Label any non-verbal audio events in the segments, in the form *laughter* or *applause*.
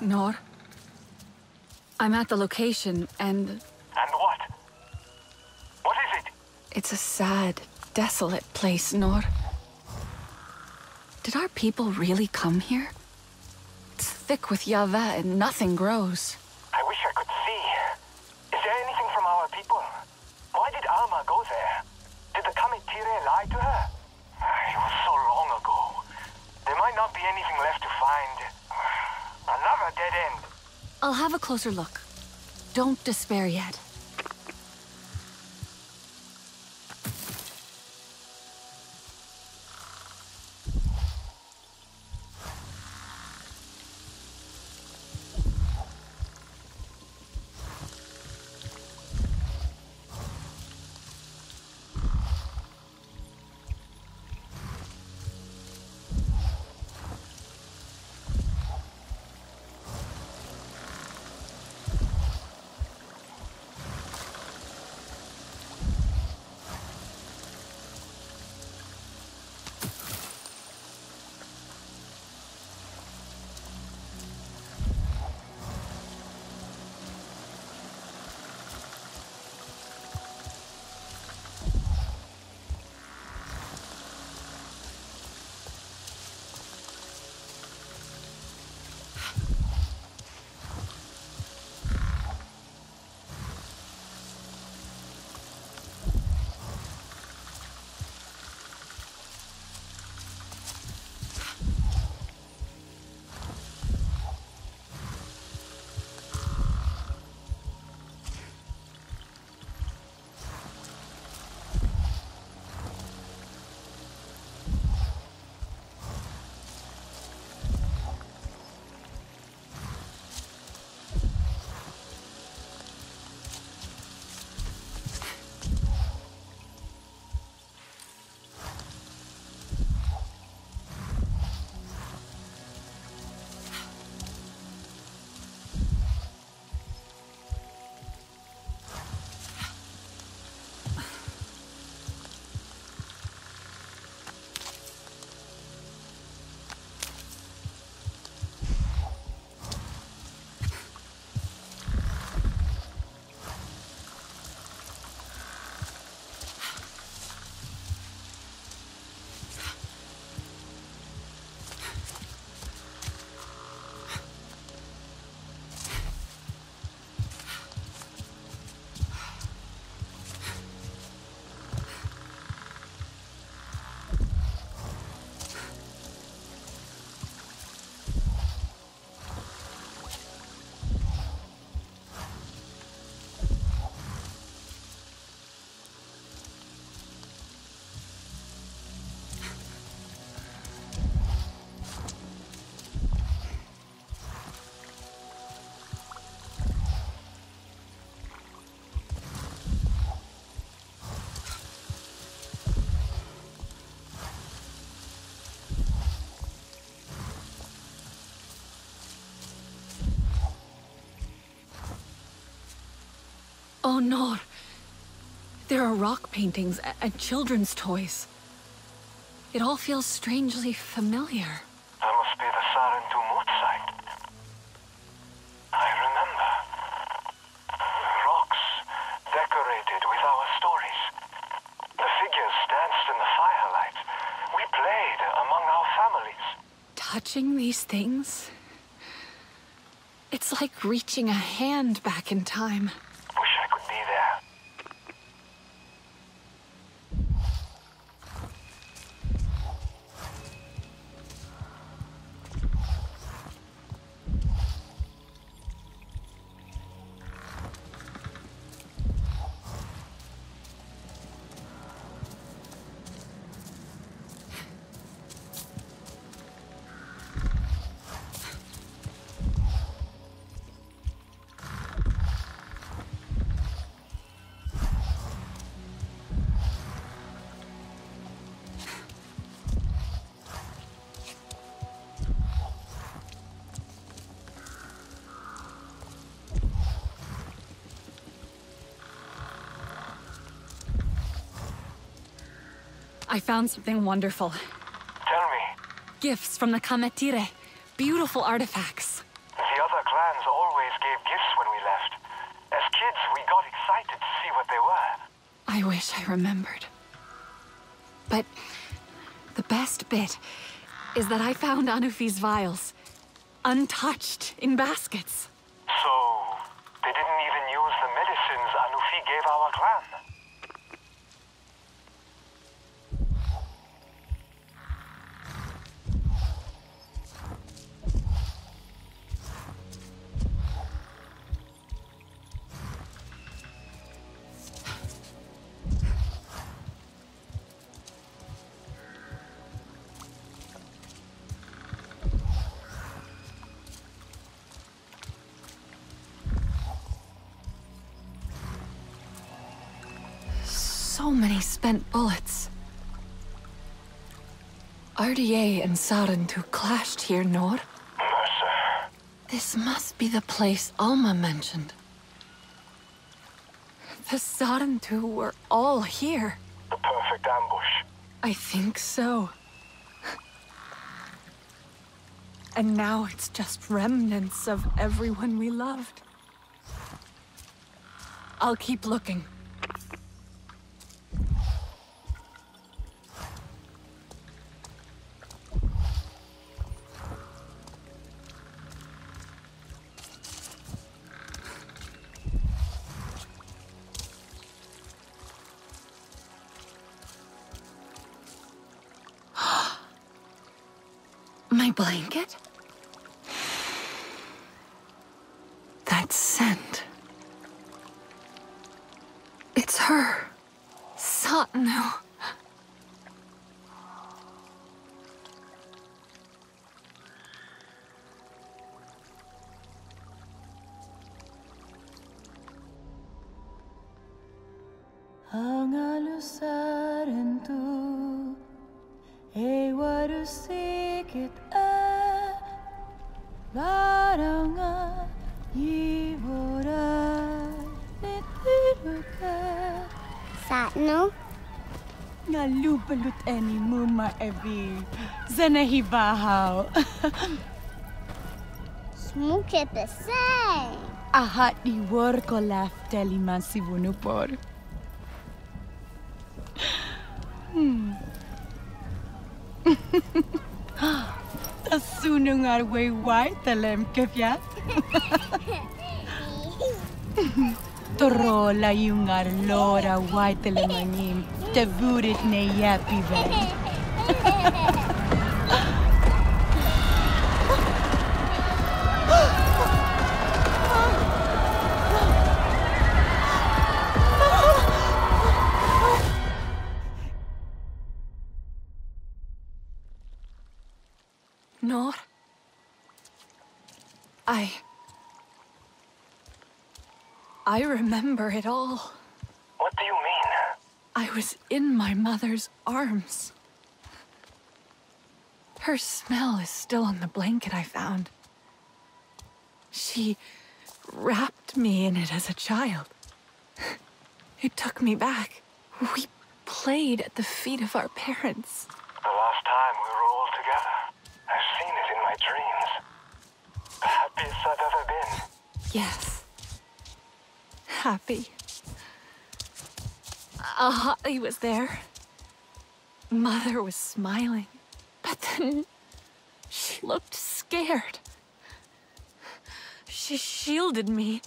Nor. I'm at the location, and And what? What is it? it's a sad, desolate place, Nor. Did our people really come here? It's thick with Yava and nothing grows. I wish I could see. Is there anything from our people? Why did Alma go there? Did the Kametire lie to her? It was so long ago. There might not be anything left to find. Another dead end. I'll have a closer look. Don't despair yet. Oh, Nor. There are rock paintings and children's toys. It all feels strangely familiar. That must be the Sarantu Moot site. I remember. Rocks decorated with our stories. The figures danced in the firelight. We played among our families. Touching these things? It's like reaching a hand back in time. I found something wonderful. Tell me, Gifts from the Kametire. Beautiful artifacts. the other clans always gave gifts when we left. As kids, we got excited to see what they were. I wish I remembered. But the best bit is that I found Anufi's vials, untouched in baskets. So, they didn't even use the medicines Anufi gave our clan. So many spent bullets. RDA and Sarantu clashed here, Nor. Mercer. This must be the place Alma mentioned. The Sarantu were all here. The perfect ambush. I think so. And now it's just remnants of everyone we loved. I'll keep looking. My blanket? That scent. It's her. Satnu. Tu e warusikit a baranga yivora nitiruka. Satno? nga lupalut eni muma evi. Zanahibahaw Smuke the same. ahat di worko lafteli man sivunupor hmm *laughs* Tasunungar way white talem kefyat *laughs* Trolla jungar lora white telemanim te vurit ne yapi *laughs* I remember it all. What do you mean? I was in my mother's arms. Her smell is still on the blanket I found. She wrapped me in it as a child. It took me back. We played at the feet of our parents. The last time we were all together. I've seen it in my dreams. The happiest I've ever been. Yes. Happy. Ahali was there. Mother was smiling. But then she looked scared. She shielded me,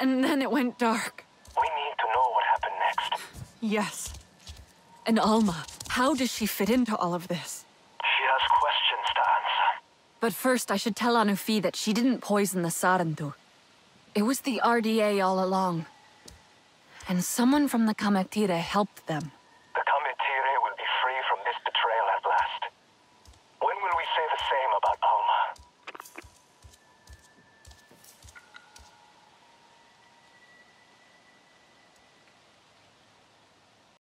and then it went dark. We need to know what happened next. Yes. And Alma, how does she fit into all of this? She has questions to answer. But first, I should tell Anufi that she didn't poison the Sarantu. It was the RDA all along. And someone from the Kametire helped them.